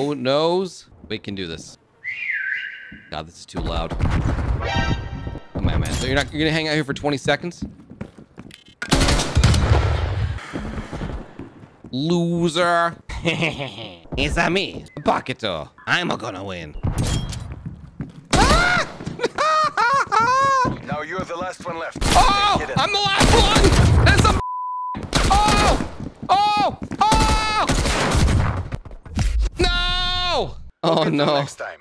no nose. We can do this. God, this is too loud. Come on, man. So you're not you're gonna hang out here for 20 seconds? Loser. it's a me, Bakito. I'm gonna win. Ah! Now you're the last one left. Oh, I'm the last one. There's some. Oh, oh, oh. No. Oh no. Next time.